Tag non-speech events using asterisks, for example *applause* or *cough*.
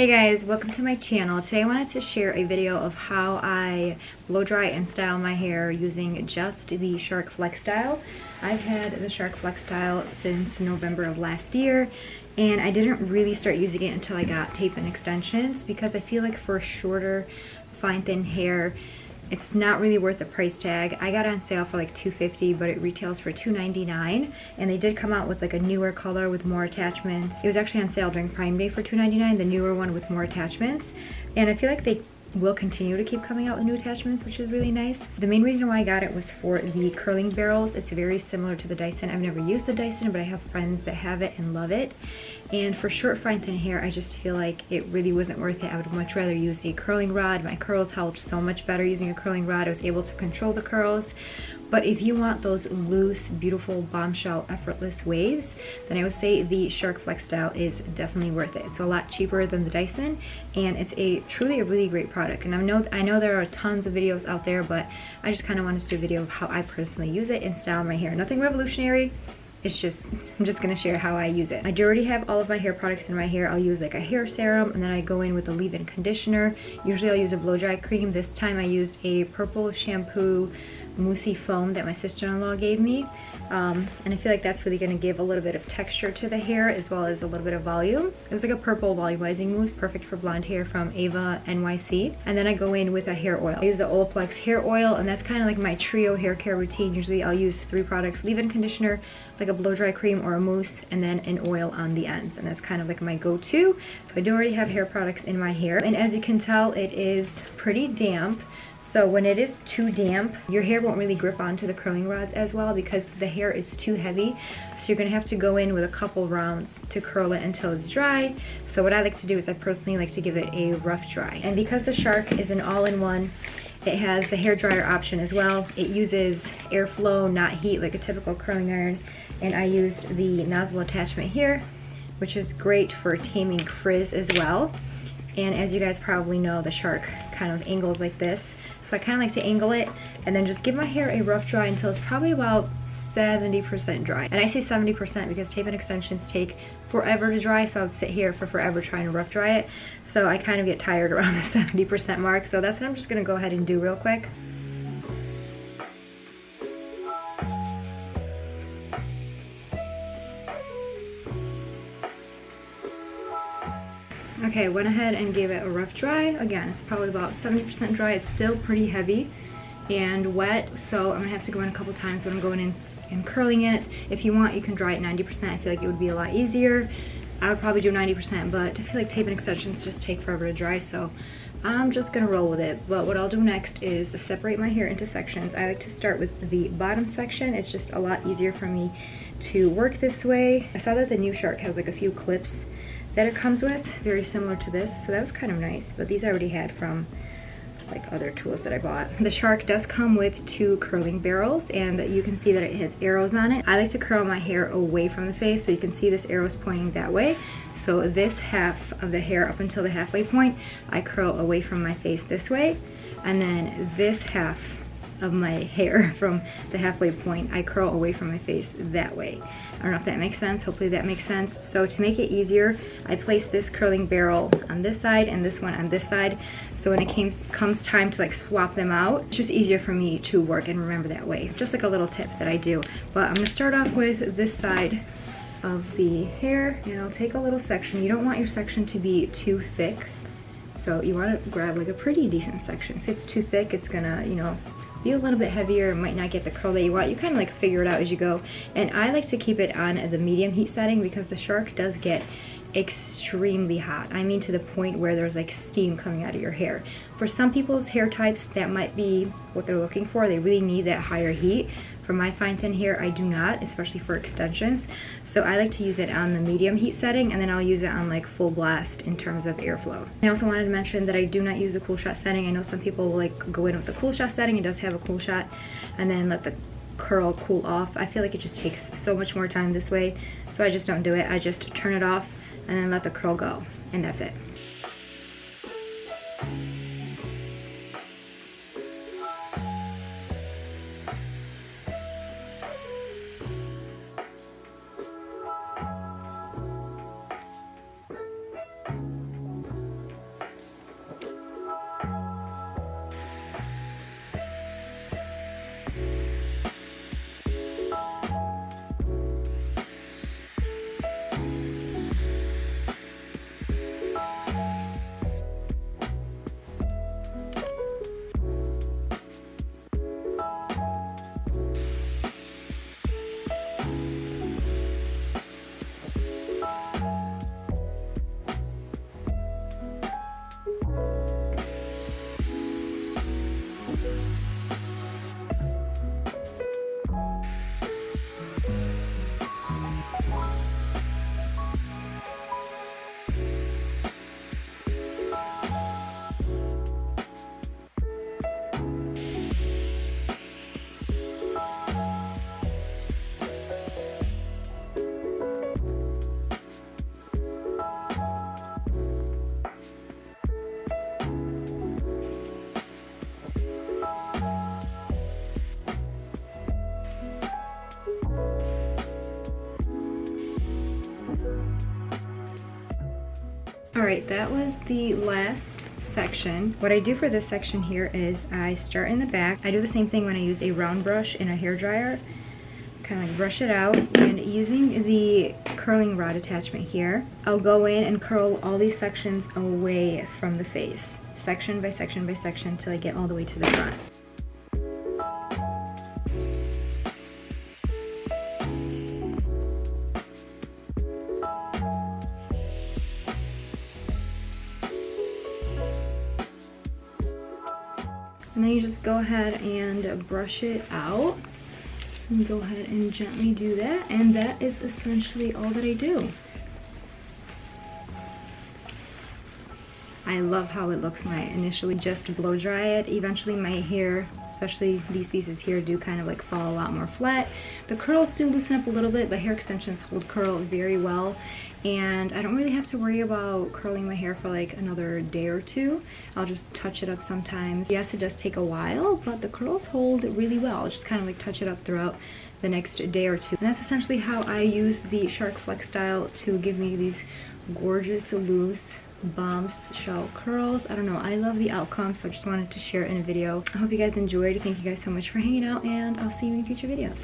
Hey guys, welcome to my channel. Today I wanted to share a video of how I blow dry and style my hair using just the Shark Flex Style. I've had the Shark Flex Style since November of last year and I didn't really start using it until I got tape in extensions because I feel like for shorter, fine thin hair, it's not really worth the price tag. I got on sale for like 250 but it retails for 299 and they did come out with like a newer color with more attachments. It was actually on sale during Prime Day for 299 the newer one with more attachments. And I feel like they will continue to keep coming out with new attachments, which is really nice. The main reason why I got it was for the curling barrels. It's very similar to the Dyson. I've never used the Dyson, but I have friends that have it and love it. And for short, fine, thin hair, I just feel like it really wasn't worth it. I would much rather use a curling rod. My curls held so much better using a curling rod. I was able to control the curls. But if you want those loose, beautiful, bombshell, effortless waves, then I would say the Shark Flex Style is definitely worth it. It's a lot cheaper than the Dyson, and it's a truly a really great product. And I know, I know there are tons of videos out there, but I just kind of wanted to do a video of how I personally use it and style my hair. Nothing revolutionary, it's just, I'm just gonna share how I use it. I do already have all of my hair products in my hair. I'll use like a hair serum and then I go in with a leave-in conditioner. Usually I'll use a blow dry cream. This time I used a purple shampoo moussey foam that my sister-in-law gave me. Um, and I feel like that's really to give a little bit of texture to the hair as well as a little bit of volume. It was like a purple volumizing mousse, perfect for blonde hair from Eva NYC. And then I go in with a hair oil. I use the Olaplex hair oil and that's kind of like my trio hair care routine. Usually I'll use three products, leave-in conditioner, like a blow dry cream or a mousse, and then an oil on the ends. And that's kind of like my go-to. So I do already have hair products in my hair. And as you can tell, it is pretty damp. So when it is too damp, your hair won't really grip onto the curling rods as well because the hair is too heavy. So you're gonna have to go in with a couple rounds to curl it until it's dry. So what I like to do is I personally like to give it a rough dry. And because the Shark is an all-in-one, it has the hair dryer option as well. It uses airflow, not heat, like a typical curling iron. And I used the nozzle attachment here, which is great for taming frizz as well. And as you guys probably know, the Shark kind of angles like this. So I kind of like to angle it and then just give my hair a rough dry until it's probably about 70% dry. And I say 70% because tape in extensions take forever to dry, so I would sit here for forever trying to rough dry it. So I kind of get tired *laughs* around the 70% mark. So that's what I'm just gonna go ahead and do real quick. Okay, went ahead and gave it a rough dry. Again, it's probably about 70% dry. It's still pretty heavy and wet, so I'm gonna have to go in a couple times when I'm going in and curling it. If you want, you can dry it 90%. I feel like it would be a lot easier. I would probably do 90%, but I feel like tape in extensions just take forever to dry, so I'm just gonna roll with it. But what I'll do next is separate my hair into sections. I like to start with the bottom section. It's just a lot easier for me to work this way. I saw that the new Shark has like a few clips that it comes with, very similar to this, so that was kind of nice. But these I already had from like other tools that I bought. The Shark does come with two curling barrels and you can see that it has arrows on it. I like to curl my hair away from the face so you can see this arrow is pointing that way. So this half of the hair up until the halfway point, I curl away from my face this way. And then this half of my hair *laughs* from the halfway point, I curl away from my face that way. I don't know if that makes sense. Hopefully that makes sense. So to make it easier, I place this curling barrel on this side and this one on this side. So when it came, comes time to like swap them out, it's just easier for me to work and remember that way. Just like a little tip that I do. But I'm gonna start off with this side of the hair and I'll take a little section. You don't want your section to be too thick. So you want to grab like a pretty decent section. If it's too thick, it's gonna, you know, be a little bit heavier, might not get the curl that you want. You kind of like figure it out as you go. And I like to keep it on the medium heat setting because the Shark does get extremely hot. I mean to the point where there's like steam coming out of your hair. For some people's hair types, that might be what they're looking for. They really need that higher heat. For my fine thin hair, I do not, especially for extensions. So I like to use it on the medium heat setting and then I'll use it on like full blast in terms of airflow. I also wanted to mention that I do not use the cool shot setting. I know some people will like go in with the cool shot setting. It does have a cool shot and then let the curl cool off. I feel like it just takes so much more time this way. So I just don't do it. I just turn it off and then let the curl go and that's it. All right, that was the last section. What I do for this section here is I start in the back. I do the same thing when I use a round brush in a hair dryer. Kind of like brush it out and using the curling rod attachment here, I'll go in and curl all these sections away from the face. Section by section by section until I get all the way to the front. Then you just go ahead and brush it out. So go ahead and gently do that. And that is essentially all that I do. I love how it looks when I initially just blow dry it. Eventually my hair, especially these pieces here, do kind of like fall a lot more flat. The curls do loosen up a little bit, but hair extensions hold curl very well and I don't really have to worry about curling my hair for like another day or two. I'll just touch it up sometimes. Yes, it does take a while, but the curls hold really well. Just kind of like touch it up throughout the next day or two. And that's essentially how I use the Shark Flex style to give me these gorgeous loose bombs shell curls. I don't know. I love the outcome so i just wanted to share it in a video. I hope you guys enjoyed. Thank you guys so much for hanging out and i'll see you in future videos